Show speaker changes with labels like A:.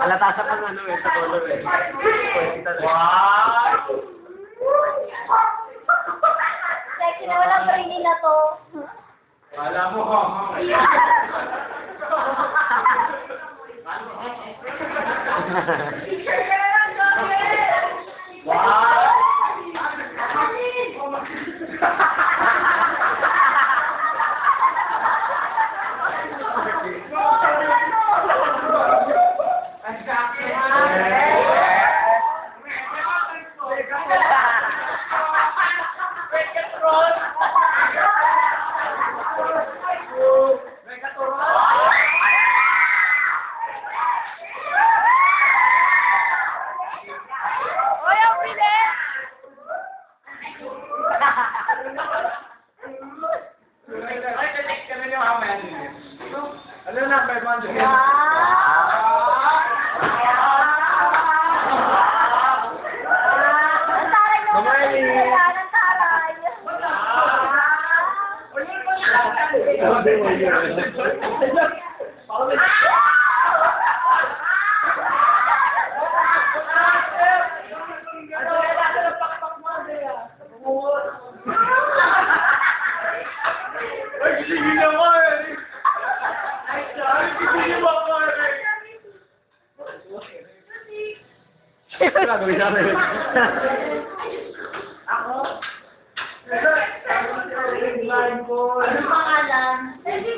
A: Malata sa pang ano eh, sa color eh. Wow!
B: Kasi na walang training na to.
A: Wala mo
B: oh. ko. Wow!
A: Ano na, by Monday?
B: Ang taray naman.
A: Mamali.
B: Wala, ang taray.
A: Ay, sige mo eh! Ay, eh! Namin.
B: Ano pangalan?